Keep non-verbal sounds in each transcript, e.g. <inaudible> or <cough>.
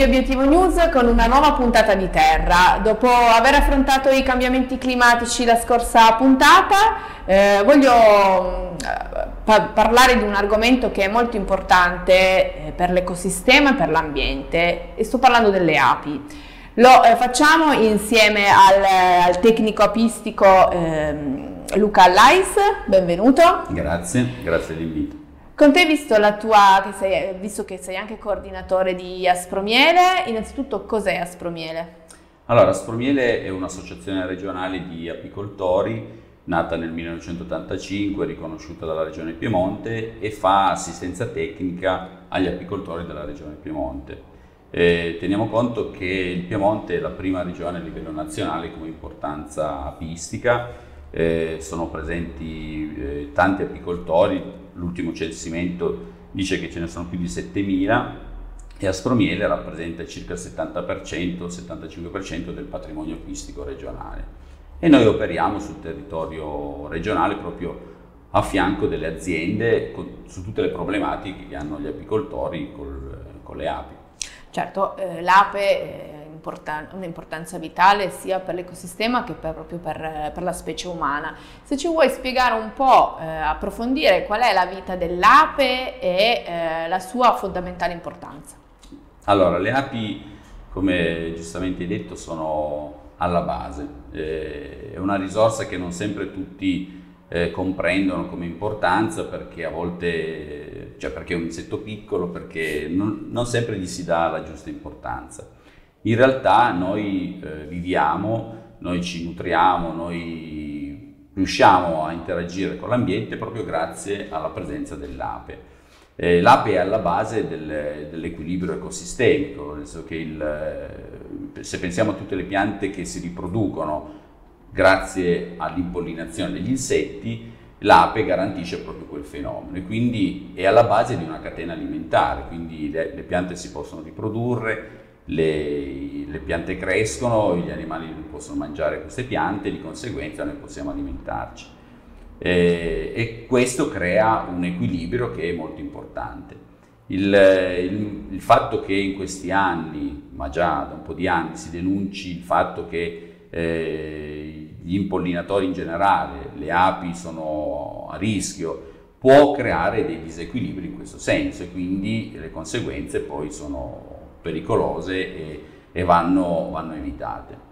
Di Obiettivo News con una nuova puntata di Terra. Dopo aver affrontato i cambiamenti climatici la scorsa puntata, eh, voglio mm, pa parlare di un argomento che è molto importante eh, per l'ecosistema e per l'ambiente e sto parlando delle api. Lo eh, facciamo insieme al, al tecnico apistico ehm, Luca Allais, benvenuto. Grazie, grazie dell'invito. Con te, visto, tua, che sei, visto che sei anche coordinatore di Aspromiele, innanzitutto cos'è Aspromiele? Allora, Aspromiele è un'associazione regionale di apicoltori nata nel 1985, riconosciuta dalla Regione Piemonte e fa assistenza tecnica agli apicoltori della Regione Piemonte. Eh, teniamo conto che il Piemonte è la prima regione a livello nazionale come importanza apistica, eh, sono presenti eh, tanti apicoltori, l'ultimo censimento dice che ce ne sono più di 7.000 e Aspromiele rappresenta circa il 70%, 75% del patrimonio aquistico regionale. E noi operiamo sul territorio regionale proprio a fianco delle aziende con, su tutte le problematiche che hanno gli apicoltori col, con le api. Certo, eh, l'ape un'importanza vitale sia per l'ecosistema che per, proprio per, per, la specie umana. Se ci vuoi spiegare un po', eh, approfondire qual è la vita dell'ape e eh, la sua fondamentale importanza. Allora, le api, come giustamente hai detto, sono alla base. Eh, è una risorsa che non sempre tutti eh, comprendono come importanza perché a volte, cioè perché è un insetto piccolo, perché non, non sempre gli si dà la giusta importanza. In realtà noi eh, viviamo, noi ci nutriamo, noi riusciamo a interagire con l'ambiente proprio grazie alla presenza dell'ape. Eh, l'ape è alla base del, dell'equilibrio ecosistemico, nel senso che il, eh, se pensiamo a tutte le piante che si riproducono grazie all'impollinazione degli insetti, l'ape garantisce proprio quel fenomeno e quindi è alla base di una catena alimentare, quindi le, le piante si possono riprodurre, le, le, piante crescono, gli animali possono mangiare queste piante, di conseguenza noi possiamo alimentarci. Eh, e questo crea un equilibrio che è molto importante. Il, il, il, fatto che in questi anni, ma già da un po' di anni, si denunci il fatto che eh, gli impollinatori in generale, le api sono a rischio, può creare dei disequilibri in questo senso e quindi le conseguenze poi sono pericolose e, e vanno, vanno, evitate.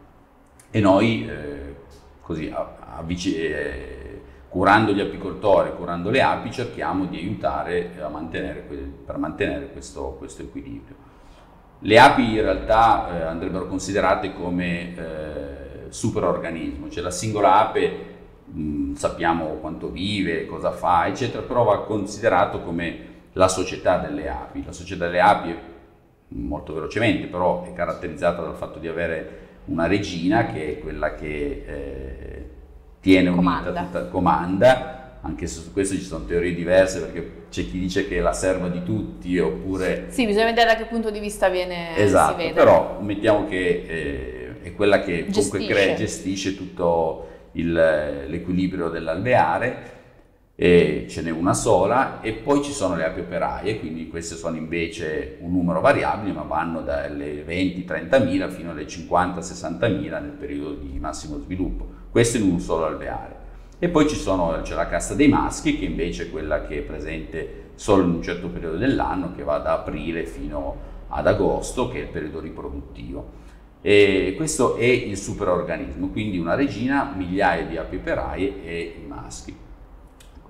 E noi, eh, così, avvic- eh, curando gli apicoltori, curando le api, cerchiamo di aiutare mantenere, per mantenere questo, questo, equilibrio. Le api in realtà eh, andrebbero considerate come eh, superorganismo, cioè la singola ape mh, sappiamo quanto vive, cosa fa, eccetera, però va considerato come la società delle api. La società delle api molto velocemente, però è caratterizzata dal fatto di avere una regina che è quella che eh, tiene comanda. unita tutta, comanda, anche su questo ci sono teorie diverse perché c'è chi dice che è la serva di tutti oppure... Sì, bisogna vedere da che punto di vista viene, esatto, però mettiamo che eh, è quella che comunque gestisce, crea, gestisce tutto il, l'equilibrio dell'alveare e ce n'è una sola e poi ci sono le api operaie, quindi queste sono invece un numero variabile ma vanno dalle 20-30 mila fino alle 50-60 mila nel periodo di massimo sviluppo, questo in un solo alveare. E poi sono, c'è la casta dei maschi che invece è quella che è presente solo in un certo periodo dell'anno che va da aprile fino ad agosto che è il periodo riproduttivo. E questo è il superorganismo, quindi una regina, migliaia di api operaie e i maschi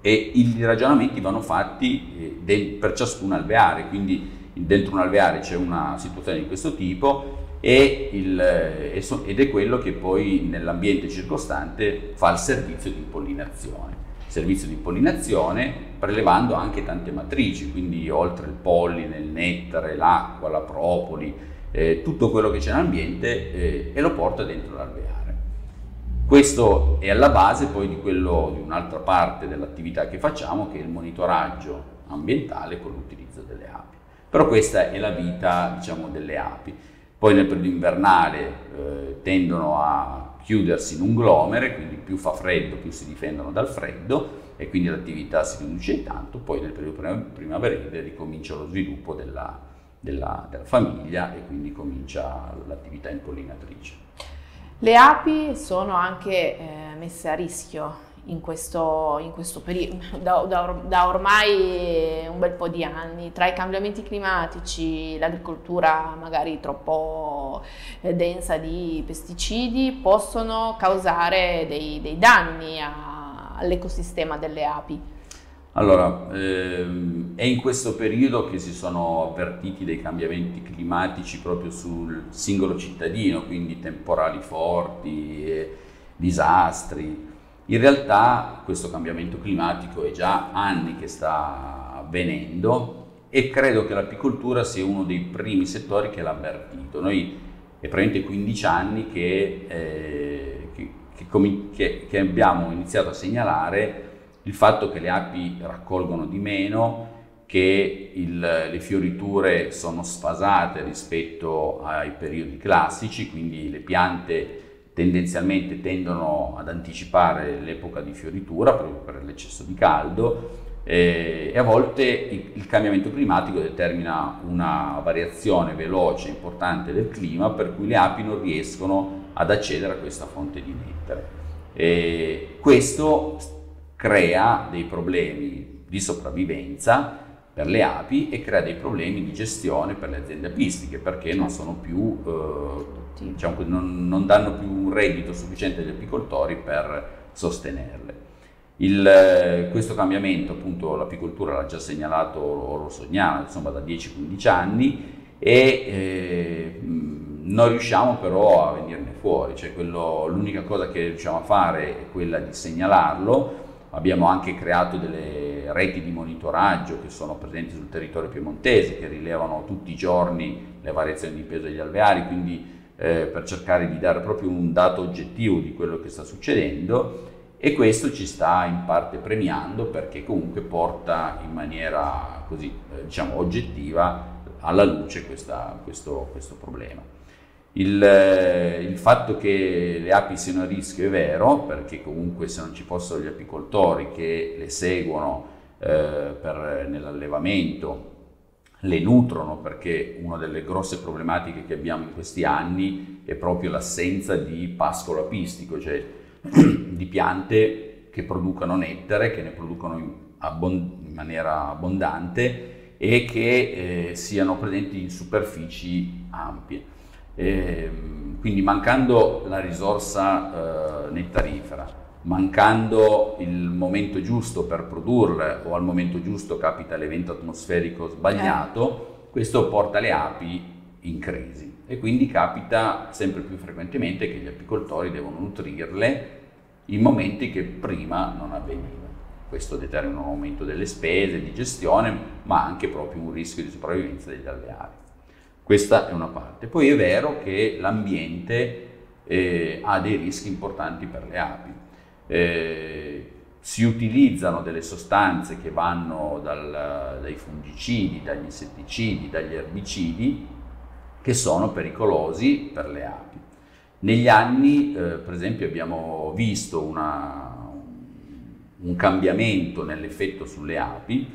e i ragionamenti vanno fatti eh, per ciascun alveare, quindi dentro un alveare c'è una situazione di questo tipo il, eh, ed è quello che poi nell'ambiente circostante fa il servizio di impollinazione. Servizio di impollinazione prelevando anche tante matrici, quindi oltre il polline, il nettare, l'acqua, la propoli, eh, tutto quello che c'è nell'ambiente eh, e lo porta dentro l'alveare. Questo è alla base poi di, quello, di un'altra parte dell'attività che facciamo, che è il monitoraggio ambientale con l'utilizzo delle api. Però questa è la vita diciamo, delle api. Poi nel periodo invernale eh, tendono a chiudersi in un glomere, quindi più fa freddo più si difendono dal freddo e quindi l'attività si riduce tanto, poi nel periodo primaverile ricomincia lo sviluppo della, della, della famiglia e quindi comincia l'attività impollinatrice. Le api sono anche eh, messe a rischio in questo, in questo periodo, <laughs> da, da, da, ormai un bel po' di anni, tra i cambiamenti climatici, l'agricoltura magari troppo eh, densa di pesticidi, possono causare dei, dei danni a, all'ecosistema delle api. Allora, ehm, è in questo periodo che si sono avvertiti dei cambiamenti climatici proprio sul singolo cittadino, quindi temporali forti, disastri. In realtà questo cambiamento climatico è già anni che sta avvenendo e credo che l'apicoltura sia uno dei primi settori che l'ha avvertito. Noi è praticamente 15 anni che, eh, che, che, che abbiamo iniziato a segnalare il fatto che le api raccolgono di meno, che il, le fioriture sono sfasate rispetto ai periodi classici, quindi le piante tendenzialmente tendono ad anticipare l'epoca di fioritura proprio per l'eccesso di caldo eh, e a volte il, il, cambiamento climatico determina una variazione veloce e importante del clima per cui le api non riescono ad accedere a questa fonte di nettare. E questo crea dei problemi di sopravvivenza per le api e crea dei problemi di gestione per le aziende apistiche perché non sono più eh, diciamo, non, non, danno più un reddito sufficiente agli apicoltori per sostenerle. Il, questo cambiamento appunto l'apicoltura l'ha già segnalato o lo sognava insomma da 10-15 anni e eh, non riusciamo però a venirne fuori, cioè quello, l'unica cosa che riusciamo a fare è quella di segnalarlo Abbiamo anche creato delle reti di monitoraggio che sono presenti sul territorio piemontese, che rilevano tutti i giorni le variazioni di peso degli alveari, quindi eh, per cercare di dare proprio un dato oggettivo di quello che sta succedendo e questo ci sta in parte premiando perché comunque porta in maniera così eh, diciamo oggettiva alla luce questa, questo, questo problema. Il, il, fatto che le api siano a rischio è vero, perché comunque se non ci fossero gli apicoltori che le seguono eh, nell'allevamento, le nutrono, perché una delle grosse problematiche che abbiamo in questi anni è proprio l'assenza di pascolo apistico, cioè <clears throat> di piante che producano nettare, che ne producono in, abbond- in maniera abbondante e che eh, siano presenti in superfici ampie. E, quindi mancando la risorsa eh, nettarifera, mancando il momento giusto per produrle o al momento giusto capita l'evento atmosferico sbagliato, eh. questo porta le api in crisi e quindi capita sempre più frequentemente che gli apicoltori devono nutrirle in momenti che prima non avveniva. Questo determina un aumento delle spese di gestione, ma anche proprio un rischio di sopravvivenza degli alveari. Questa è una parte. Poi è vero che l'ambiente eh, ha dei rischi importanti per le api. Eh, si utilizzano delle sostanze che vanno dal, dai fungicidi, dagli insetticidi, dagli erbicidi, che sono pericolosi per le api. Negli anni, eh, per esempio, abbiamo visto una, un cambiamento nell'effetto sulle api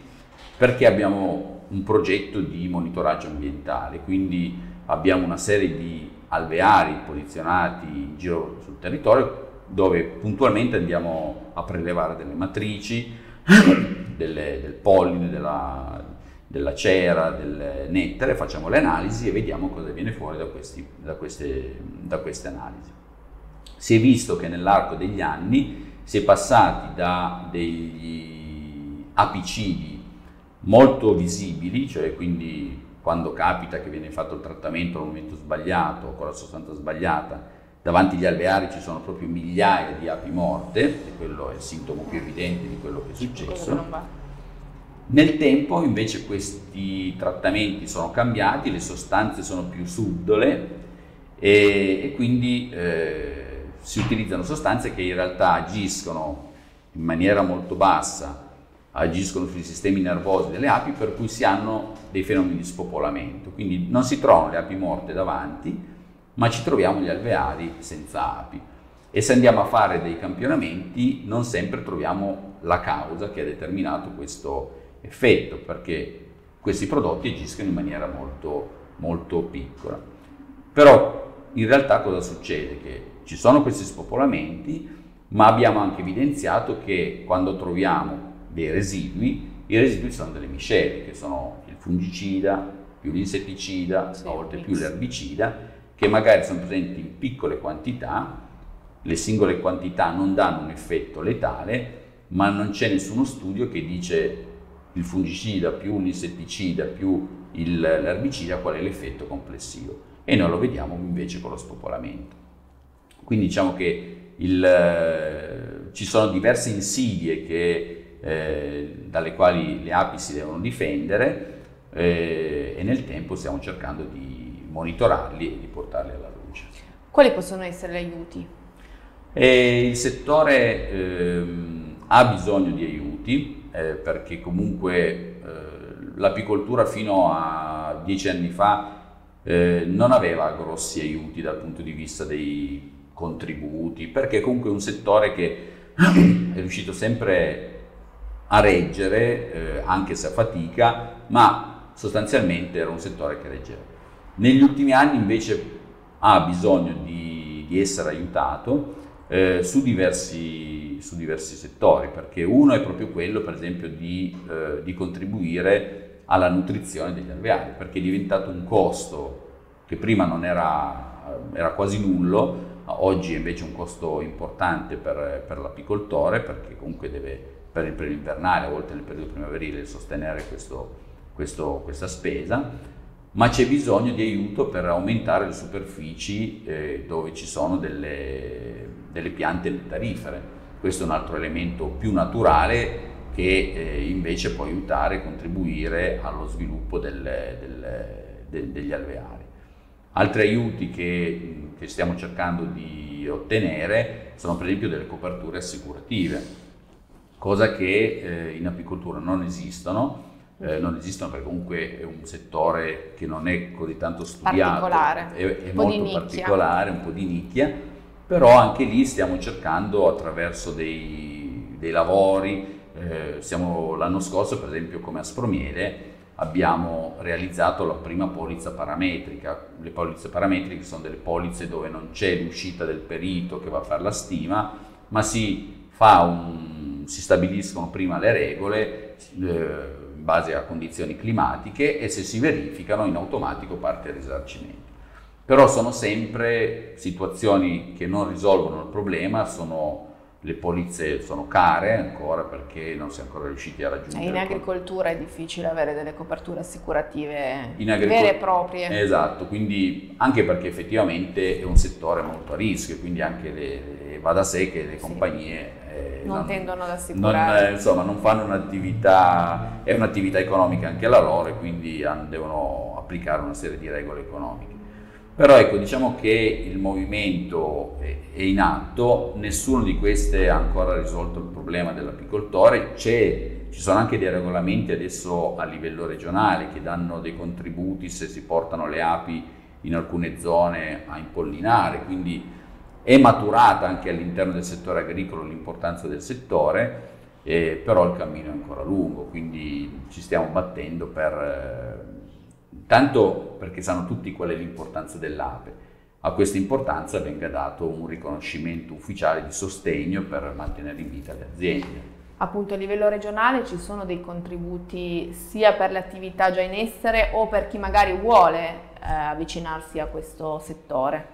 perché abbiamo un progetto di monitoraggio ambientale, quindi abbiamo una serie di alveari posizionati in giro sul territorio dove puntualmente andiamo a prelevare delle matrici, <coughs> delle, del polline, della, della cera, del nettare, facciamo le analisi e vediamo cosa viene fuori da, questi, da, queste, da queste analisi. Si è visto che nell'arco degli anni si è passati da degli apicidi molto visibili, cioè quindi quando capita che viene fatto il trattamento al momento sbagliato con la sostanza sbagliata, davanti agli alveari ci sono proprio migliaia di api morte, e quello è il sintomo più evidente di quello che è successo. Nel tempo invece questi trattamenti sono cambiati, le sostanze sono più subdole e, e quindi eh, si utilizzano sostanze che in realtà agiscono in maniera molto bassa, agiscono sui sistemi nervosi delle api, per cui si hanno dei fenomeni di spopolamento. Quindi non si trovano le api morte davanti, ma ci troviamo gli alveari senza api. E se andiamo a fare dei campionamenti non sempre troviamo la causa che ha determinato questo effetto, perché questi prodotti agiscono in maniera molto, molto piccola. Però in realtà cosa succede? Che ci sono questi spopolamenti, ma abbiamo anche evidenziato che quando troviamo dei residui, i residui sono delle miscele, che sono il fungicida più l'insetticida, sì, a volte più l'erbicida, che magari sono presenti in piccole quantità, le singole quantità non danno un effetto letale, ma non c'è nessuno studio che dice il fungicida più l'insetticida più il, l'erbicida qual è l'effetto complessivo e noi lo vediamo invece con lo spopolamento. Quindi diciamo che il, eh, ci sono diverse insidie che, eh, dalle quali le api si devono difendere eh, e nel tempo stiamo cercando di monitorarli e di portarli alla luce. Quali possono essere gli aiuti? E il settore ehm, ha bisogno di aiuti eh, perché comunque eh, l'apicoltura fino a dieci anni fa eh, non aveva grossi aiuti dal punto di vista dei contributi, perché comunque è un settore che <clears throat> è riuscito sempre a reggere, eh, anche se a fatica, ma sostanzialmente era un settore che reggeva. Negli ultimi anni invece ha bisogno di, di essere aiutato eh, su, diversi, su, diversi, settori, perché uno è proprio quello, per esempio, di, eh, di contribuire alla nutrizione degli alveari, perché è diventato un costo che prima non era, era quasi nullo, oggi è invece un costo importante per, per l'apicoltore, perché comunque deve per il periodo invernale, a volte nel periodo primaverile, sostenere questo, questo, questa spesa, ma c'è bisogno di aiuto per aumentare le superfici eh, dove ci sono delle, delle piante nettarifere. Questo è un altro elemento più naturale che eh, invece può aiutare e contribuire allo sviluppo del, del, de, degli alveari. Altri aiuti che, che, stiamo cercando di ottenere sono per esempio delle coperture assicurative, cosa che eh, in apicoltura non esistono. Eh, non esistono perché comunque è un settore che non è così tanto studiato, è, è molto particolare, un po' di nicchia, però anche lì stiamo cercando attraverso dei, dei lavori, eh, siamo, l'anno scorso per esempio come Aspromiele abbiamo realizzato la prima polizza parametrica. Le polizze parametriche sono delle polizze dove non c'è l'uscita del perito che va a fare la stima, ma si, un, si stabiliscono prima le regole eh, in base a condizioni climatiche e se si verificano in automatico parte il risarcimento. Però sono sempre situazioni che non risolvono il problema, sono le polizze sono care ancora perché non si è ancora riusciti a raggiungere. In agricoltura è difficile avere delle coperture assicurative vere e proprie. Esatto, quindi anche perché effettivamente è un settore molto a rischio, quindi anche le, le, va da sé che le compagnie eh, non, non, tendono ad assicurare. Non, eh, insomma, non fanno un'attività, è un'attività economica anche la loro e quindi devono applicare una serie di regole economiche. Però ecco, diciamo che il movimento è in atto, nessuno di queste ha ancora risolto il problema dell'apicoltore, ci sono anche dei regolamenti adesso a livello regionale che danno dei contributi se si portano le api in alcune zone a impollinare, quindi è maturata anche all'interno del settore agricolo l'importanza del settore, eh, però il cammino è ancora lungo, quindi ci stiamo battendo per... Eh, tanto perché sanno tutti qual è l'importanza dell'ape. A questa importanza venga dato un riconoscimento ufficiale di sostegno per mantenere in vita le aziende. Appunto a livello regionale ci sono dei contributi sia per le attività già in essere o per chi magari vuole eh, avvicinarsi a questo settore?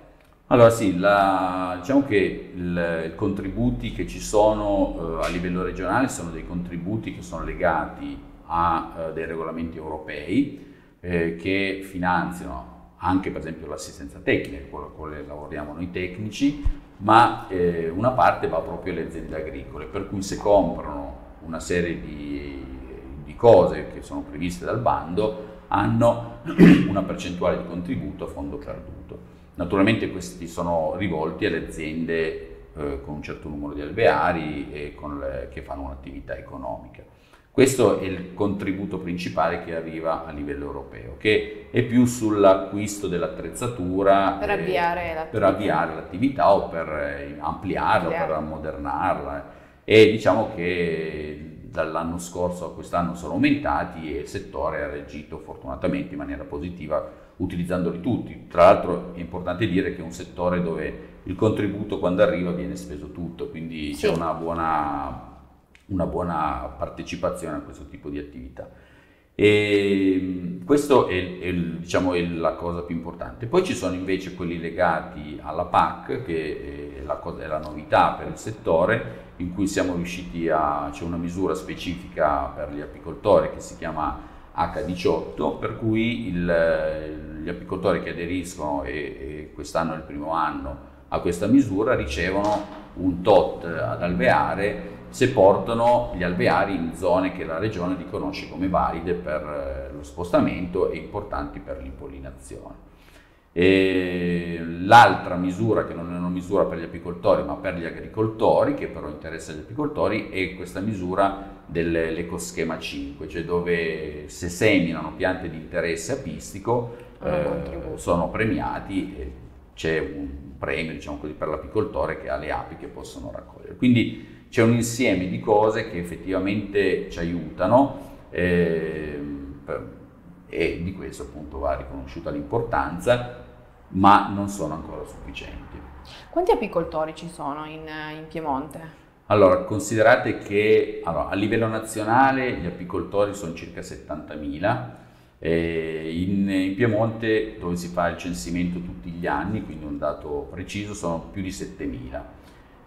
Allora sì, la, diciamo che i contributi che ci sono eh, a livello regionale sono dei contributi che sono legati a eh, dei regolamenti europei eh, che finanziano anche per esempio l'assistenza tecnica, con la quale lavoriamo noi tecnici, ma eh, una parte va proprio alle aziende agricole, per cui se comprano una serie di, di cose che sono previste dal bando hanno <clears throat> una percentuale di contributo a fondo perduto. Naturalmente questi sono rivolti alle aziende eh, con un certo numero di alveari e le, che fanno un'attività economica. Questo è il contributo principale che arriva a livello europeo, che è più sull'acquisto dell'attrezzatura per avviare, l'attività. Per avviare l'attività o per eh, ampliarla, o per ammodernarla. E diciamo che dall'anno scorso a quest'anno sono aumentati e il settore ha reagito fortunatamente in maniera positiva utilizzandoli tutti. Tra l'altro è importante dire che è un settore dove il contributo quando arriva viene speso tutto, quindi sì. c'è una buona, una buona, partecipazione a questo tipo di attività. E questa è, è, diciamo, è, la cosa più importante. Poi ci sono invece quelli legati alla PAC, che è la, è la novità per il settore, in cui siamo riusciti a, c'è una misura specifica per gli apicoltori che si chiama H18, per cui il, gli apicoltori che aderiscono e, e quest'anno è il primo anno a questa misura ricevono un tot ad alveare se portano gli alveari in zone che la regione riconosce come valide per eh, lo spostamento e importanti per l'impollinazione. L'altra misura, che non è una misura per gli apicoltori ma per gli agricoltori, che però interessa gli apicoltori, è questa misura dell'ecoschema 5, cioè dove se seminano piante di interesse apistico eh, sono premiati e c'è un premio diciamo così, per l'apicoltore che ha le api che possono raccogliere. Quindi c'è un insieme di cose che effettivamente ci aiutano eh, e di questo appunto va riconosciuta l'importanza, ma non sono ancora sufficienti. Quanti apicoltori ci sono in, in Piemonte? Allora, considerate che allora, a livello nazionale gli apicoltori sono circa 70.000, eh, in, in, Piemonte dove si fa il censimento tutti gli anni, quindi un dato preciso, sono più di 7.000.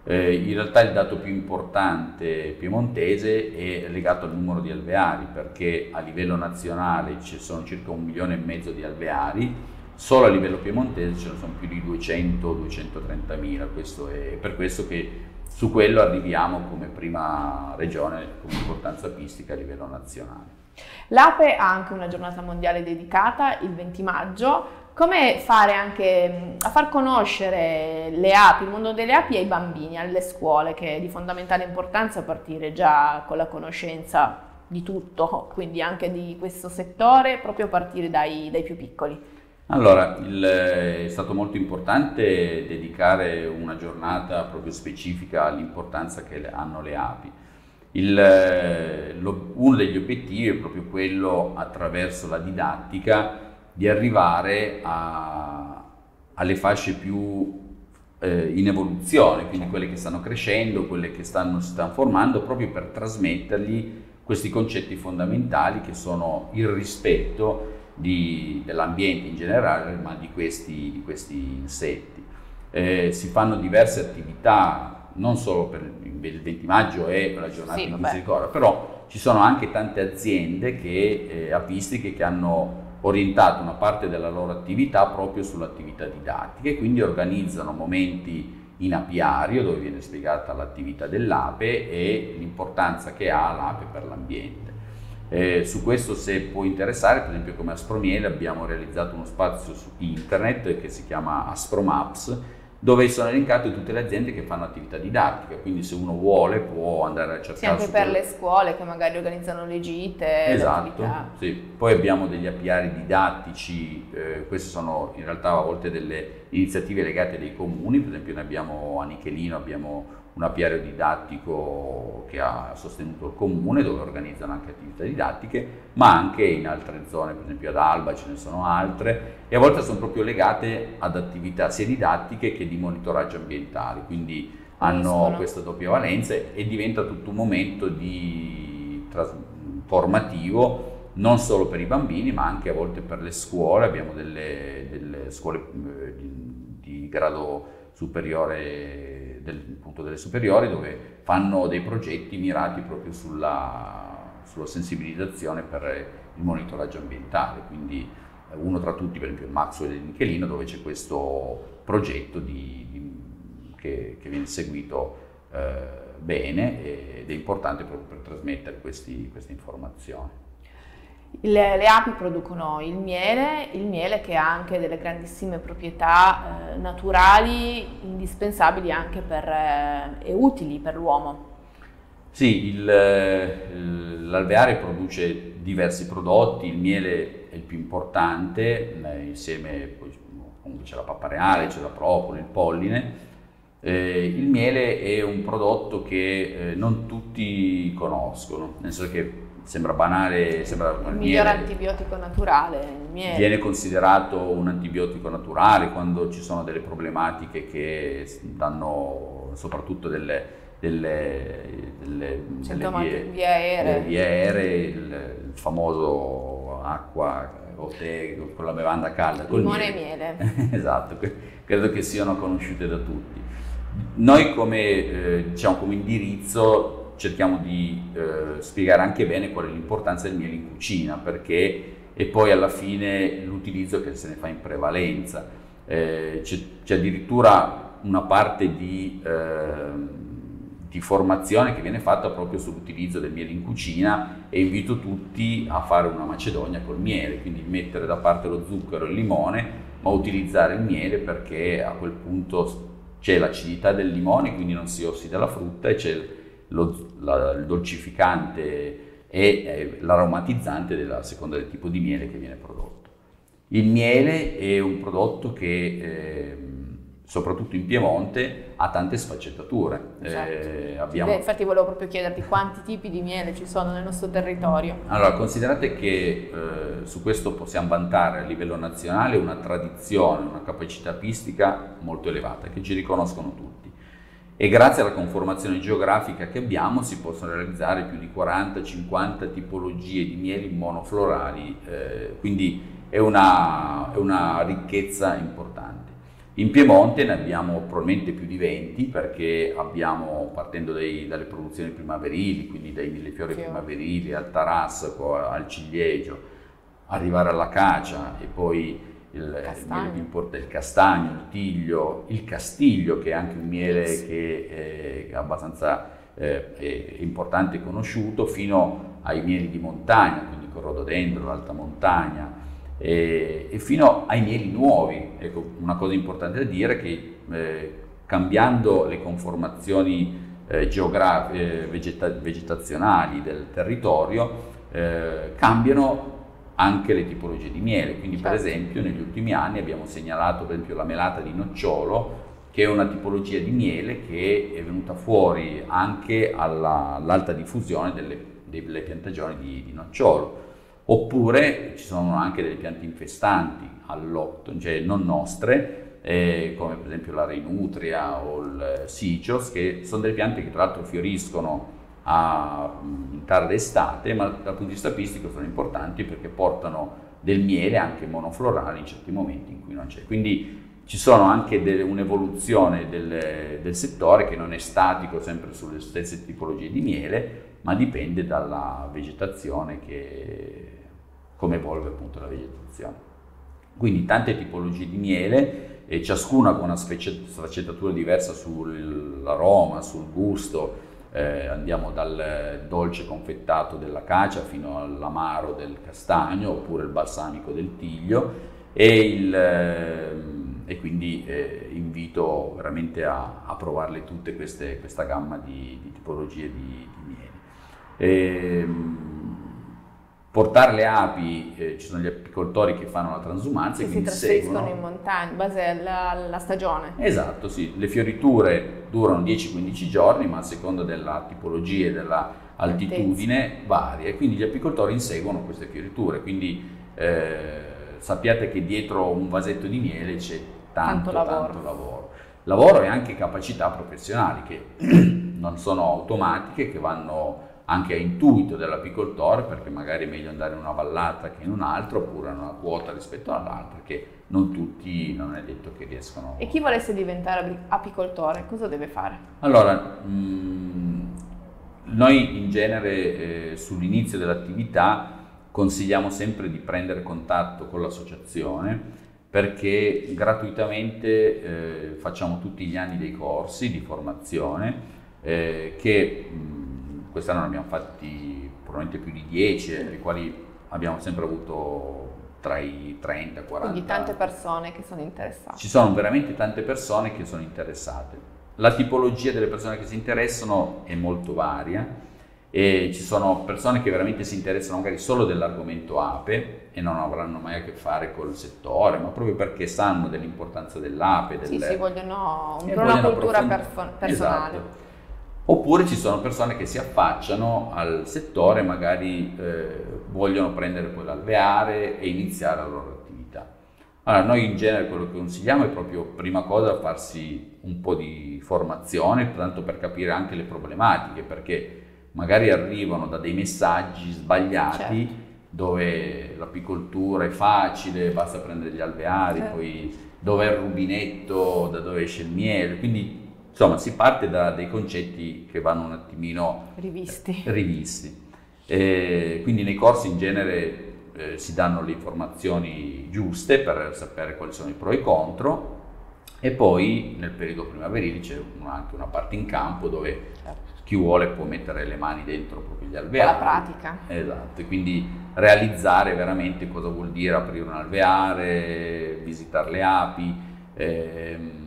Eh, in realtà il dato più importante piemontese è legato al numero di alveari perché a livello nazionale ci sono circa un milione e mezzo di alveari, solo a livello piemontese ce ne sono più di 200-230 mila, questo è per questo che su quello arriviamo come prima regione con importanza apistica a livello nazionale. L'APE ha anche una giornata mondiale dedicata il 20 maggio. Come fare anche a far conoscere le api, il mondo delle api ai bambini, alle scuole, che è di fondamentale importanza partire già con la conoscenza di tutto, quindi anche di questo settore, proprio a partire dai, dai più piccoli? Allora, il, è stato molto importante dedicare una giornata proprio specifica all'importanza che hanno le api. Il, lo, uno degli obiettivi è proprio quello, attraverso la didattica, di arrivare a, alle fasce più eh, in evoluzione, quindi quelle che stanno crescendo, quelle che stanno, si stanno formando, proprio per trasmettergli questi concetti fondamentali che sono il rispetto di, dell'ambiente in generale, ma di questi, di questi insetti. Eh, si fanno diverse attività, non solo per il 20 maggio è la giornata sì, si ricorda, però ci sono anche tante aziende che, eh, apistiche che hanno orientato una parte della loro attività proprio sull'attività didattica e quindi organizzano momenti in apiario dove viene spiegata l'attività dell'ape e l'importanza che ha l'ape per l'ambiente. Eh, su questo se può interessare, per esempio come Aspromiele abbiamo realizzato uno spazio su internet che si chiama Aspromaps, dove sono elencate tutte le aziende che fanno attività didattica, quindi se uno vuole può andare a cercare... Sì, anche per le scuole che magari organizzano le gite. Esatto, sì. Poi abbiamo degli apiari didattici, eh, queste sono in realtà a volte delle iniziative legate dei comuni, per esempio noi abbiamo a Nichelino, abbiamo un apiario didattico che ha sostenuto il comune dove organizzano anche attività didattiche, ma anche in altre zone, per esempio ad Alba ce ne sono altre e a volte sono proprio legate ad attività sia didattiche che di monitoraggio ambientale, quindi hanno questa doppia valenza e diventa tutto un momento di tras- formativo non solo per i bambini ma anche a volte per le scuole, abbiamo delle, delle scuole eh, di, di grado superiore, del, delle superiori, dove fanno dei progetti mirati proprio sulla, sulla sensibilizzazione per il monitoraggio ambientale. Quindi eh, uno tra tutti, per esempio il Maxwell di Michelino, dove c'è questo progetto di, di, che, che, viene seguito eh, bene ed è importante proprio per trasmettere questi, queste informazioni. Le, le, api producono il miele, il miele che ha anche delle grandissime proprietà eh, naturali indispensabili anche per, eh, e utili per l'uomo. Sì, il, eh, l'alveare produce diversi prodotti, il miele è il più importante, eh, insieme comunque c'è la pappa reale, c'è la propola, il polline. Eh, il miele è un prodotto che eh, non tutti conoscono, nel senso che sembra banale, sembra il migliore antibiotico naturale, il miele. Viene considerato un antibiotico naturale quando ci sono delle problematiche che danno soprattutto delle, delle, delle, delle vie, aeree, vie aeree il, il, famoso acqua o tè con la bevanda calda. Limone e miele. <laughs> esatto, credo che siano conosciute da tutti. Noi come, eh, diciamo, come indirizzo cerchiamo di eh, spiegare anche bene qual è l'importanza del miele in cucina, perché e poi alla fine l'utilizzo che se ne fa in prevalenza. Eh, c'è, c'è, addirittura una parte di, eh, di, formazione che viene fatta proprio sull'utilizzo del miele in cucina e invito tutti a fare una macedonia col miele, quindi mettere da parte lo zucchero e il limone, ma utilizzare il miele perché a quel punto c'è l'acidità del limone, quindi non si ossida la frutta e c'è lo, la, il dolcificante e eh, l'aromatizzante della seconda del tipo di miele che viene prodotto. Il miele è un prodotto che eh, soprattutto in Piemonte ha tante sfaccettature. Esatto. Eh, abbiamo... Beh, infatti volevo proprio chiederti quanti tipi di miele ci sono nel nostro territorio. Allora, considerate che eh, su questo possiamo vantare a livello nazionale una tradizione, una capacità apistica molto elevata, che ci riconoscono tutti e grazie alla conformazione geografica che abbiamo si possono realizzare più di 40-50 tipologie di mieli monoflorali, eh, quindi è una, è una, ricchezza importante. In Piemonte ne abbiamo probabilmente più di 20 perché abbiamo, partendo dai, dalle produzioni primaverili, quindi dai millefiori primaverili al tarassaco, al ciliegio, arrivare alla cacia e poi il, castagno. il miele il castagno, il tiglio, il castiglio che è anche un miele che è abbastanza eh, è importante e conosciuto, fino ai mieli di montagna, quindi con rododendro, l'alta montagna, e, e, fino ai mieli nuovi. Ecco, una cosa importante da dire è che eh, cambiando le conformazioni eh, geografiche, vegeta- vegetazionali del territorio, eh, cambiano anche le tipologie di miele. Quindi certo. per esempio negli ultimi anni abbiamo segnalato per esempio la melata di nocciolo che è una tipologia di miele che è venuta fuori anche alla, all'alta diffusione delle, delle piantagioni di, di, nocciolo. Oppure ci sono anche delle piante infestanti all'otto, cioè non nostre, eh, come per esempio la Reinutria o il Sicios, che sono delle piante che tra l'altro fioriscono a, in tarda estate, ma dal punto di vista apistico sono importanti perché portano del miele anche monoflorale in certi momenti in cui non c'è. Quindi ci sono anche delle, un'evoluzione del, del, settore che non è statico sempre sulle stesse tipologie di miele, ma dipende dalla vegetazione che come evolve appunto la vegetazione. Quindi tante tipologie di miele ciascuna con una sfaccettatura diversa sull'aroma, sul gusto, eh, andiamo dal dolce confettato della cacia fino all'amaro del castagno oppure il balsamico del tiglio e, il, eh, e quindi eh, invito veramente a, a provarle tutte queste, questa gamma di, di tipologie di, di mieli. E, ehm, portare le api, eh, ci sono gli apicoltori che fanno la transumanza e che si trasferiscono seguono. in montagna, in base alla, alla, stagione. Esatto, sì, le fioriture durano 10-15 giorni, ma a seconda della tipologia e dell'altitudine varia e quindi gli apicoltori inseguono queste fioriture, quindi eh, sappiate che dietro un vasetto di miele c'è tanto, tanto lavoro. Tanto lavoro. Lavoro e anche capacità professionali che <clears throat> non sono automatiche, che vanno anche a intuito dell'apicoltore, perché magari è meglio andare in una vallata che in un'altra, oppure in una quota rispetto all'altra, che non tutti, non è detto che riescono. E chi volesse diventare apicoltore, cosa deve fare? Allora, mh, mm, noi in genere eh, sull'inizio dell'attività consigliamo sempre di prendere contatto con l'associazione perché gratuitamente eh, facciamo tutti gli anni dei corsi di formazione eh, che mh, mm, quest'anno ne abbiamo fatti probabilmente più di 10, ai quali abbiamo sempre avuto tra i 30 e 40. Quindi tante persone che sono interessate. Ci sono veramente tante persone che sono interessate. La tipologia delle persone che si interessano è molto varia e ci sono persone che veramente si interessano magari solo dell'argomento ape e non avranno mai a che fare col settore, ma proprio perché sanno dell'importanza dell'ape. Del... Sì, sì, vogliono una cultura perso- personale. Esatto. Oppure ci sono persone che si affacciano al settore, magari eh, vogliono prendere poi l'alveare e iniziare la loro attività. Allora, noi in genere quello che consigliamo è proprio prima cosa farsi un po' di formazione, tanto per capire anche le problematiche, perché magari arrivano da dei messaggi sbagliati certo. dove l'apicoltura è facile, basta prendere gli alveari, certo. poi dove è il rubinetto, da dove esce il miele, quindi insomma si parte da dei concetti che vanno un attimino rivisti. rivisti. E quindi nei corsi in genere eh, si danno le informazioni giuste per sapere quali sono i pro e i contro e poi nel periodo primaverile c'è anche una parte in campo dove certo chi vuole può mettere le mani dentro proprio gli alveari. La pratica. Esatto, e quindi realizzare veramente cosa vuol dire aprire un alveare, visitare le api, ehm,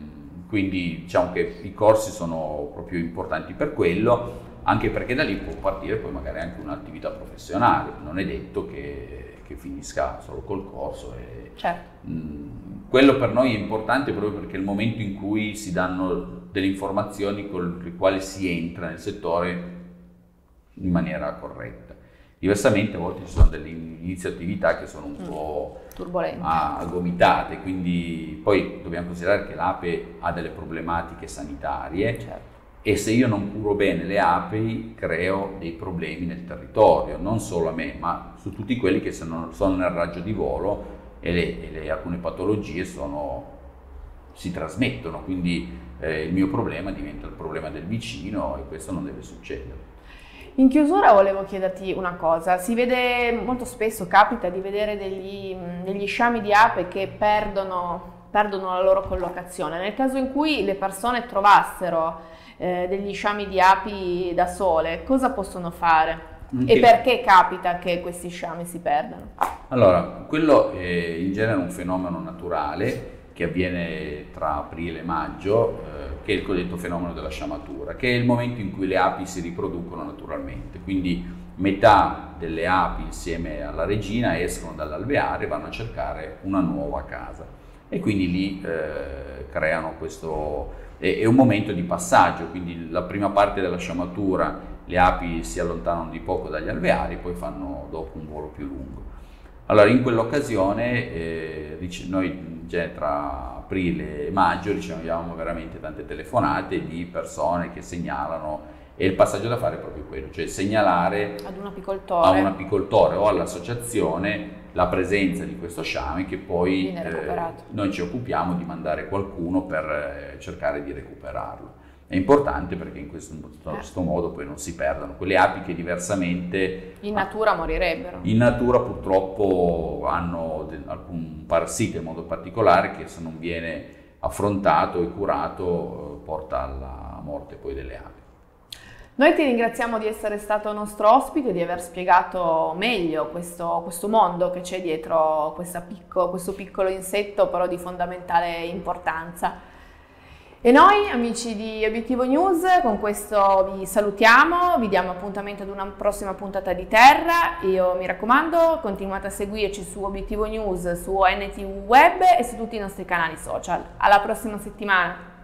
quindi diciamo che i corsi sono proprio importanti per quello, anche perché da lì può partire poi magari anche un'attività professionale, non è detto che, che finisca solo col corso. E, certo. mh, quello per noi è importante proprio perché è il momento in cui si danno delle informazioni con le quali si entra nel settore in maniera corretta. Diversamente a volte ci sono delle iniziatività che sono un mm. po' turbolente, gomitate, quindi poi dobbiamo considerare che l'ape ha delle problematiche sanitarie certo. e se io non curo bene le api creo dei problemi nel territorio, non solo a me, ma su tutti quelli che sono, sono nel raggio di volo e, le, e le, alcune patologie sono, si trasmettono, quindi eh, il mio problema diventa il problema del vicino e questo non deve succedere. In chiusura volevo chiederti una cosa, si vede molto spesso, capita di vedere degli, degli sciami di ape che perdono, perdono, la loro collocazione. Nel caso in cui le persone trovassero eh, degli sciami di api da sole, cosa possono fare? Che... E perché capita che questi sciami si perdano? Allora, quello è in genere un fenomeno naturale che avviene tra aprile e maggio, eh, che è il cosiddetto fenomeno della sciamatura, che è il momento in cui le api si riproducono naturalmente. Quindi metà delle api insieme alla regina escono dall'alveare e vanno a cercare una nuova casa. E quindi lì eh, creano questo... È, è un momento di passaggio, quindi la prima parte della sciamatura le api si allontanano di poco dagli alveari, poi fanno dopo un volo più lungo. Allora, in quell'occasione eh, noi cioè, tra aprile e maggio riceviamo veramente tante telefonate di persone che segnalano e il passaggio da fare è proprio quello, cioè segnalare ad un apicoltore, a un apicoltore o all'associazione la presenza di questo sciame che poi eh, noi ci occupiamo di mandare qualcuno per eh, cercare di recuperarlo. È importante perché in questo, questo, modo poi non si perdono quelle api che diversamente in natura morirebbero. In natura purtroppo hanno alcun parassita in modo particolare che se non viene affrontato e curato porta alla morte poi delle api. Noi ti ringraziamo di essere stato nostro ospite, di aver spiegato meglio questo, questo mondo che c'è dietro picco, questo piccolo insetto, però di fondamentale importanza. E noi amici di Obiettivo News con questo vi salutiamo, vi diamo appuntamento ad una prossima puntata di Terra. Io mi raccomando, continuate a seguirci su Obiettivo News, su NTV Web e su tutti i nostri canali social. Alla prossima settimana!